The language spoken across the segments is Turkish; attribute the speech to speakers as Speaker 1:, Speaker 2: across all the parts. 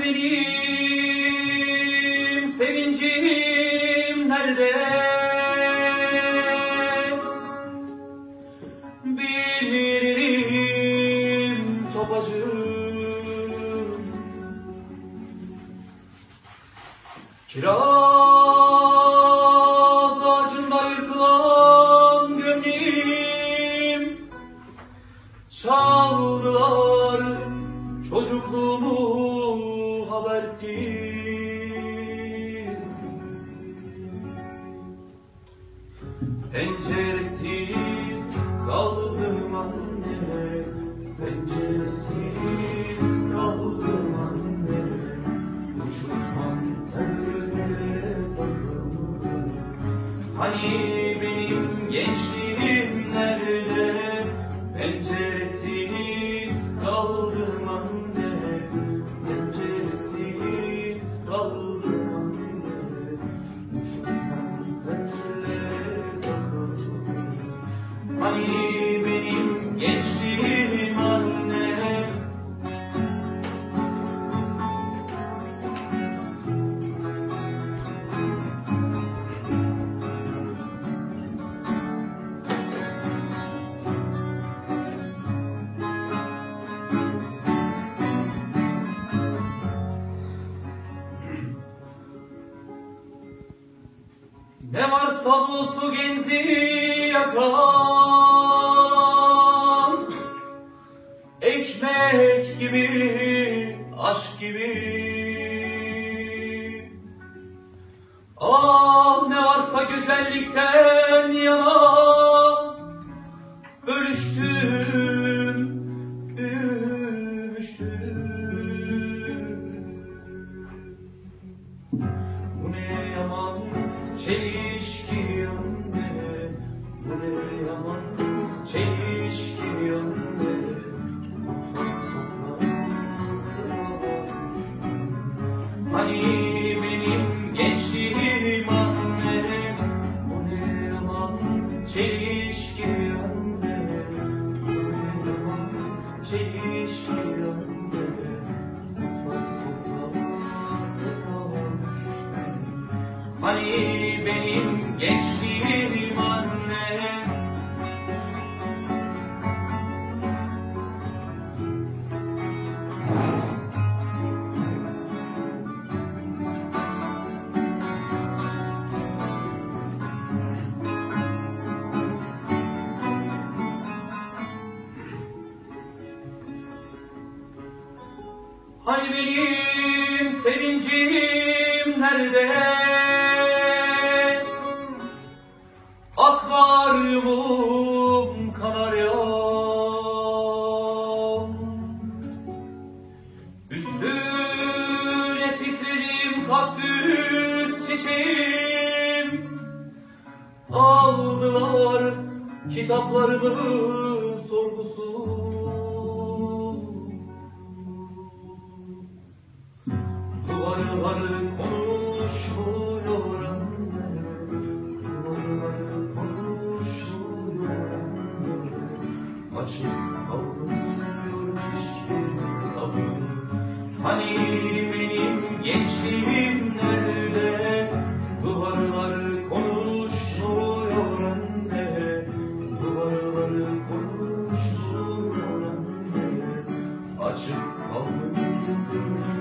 Speaker 1: benim sevincim nerede? Bilirim topacım Kiraz habersiz Penceresiz kaldım anne Penceresiz Ne varsa bu su genzi yakan Ekmek gibi, aşk gibi. Ah ne varsa güzellikten yana Bölüştüm, çelişki anne Bu ne yaman çelişki düştüm Hani benim gençliğim Bu ne yaman çelişki Bu ne yaman çelişki anne Hani benim gençliğim anne Hani benim sevincim nerede? Aldılar kitaplarımı sorgusuz Kalmıyor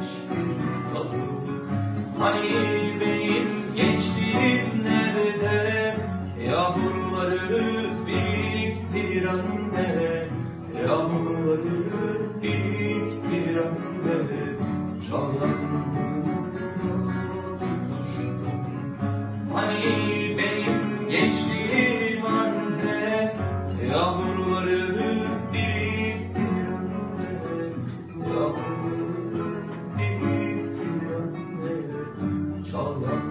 Speaker 1: hiçbir kapı Hani benim gençliğim nerede? Yağmurları biriktir anne. Yağmurları biriktir anne. Çalan Çalan tutuştum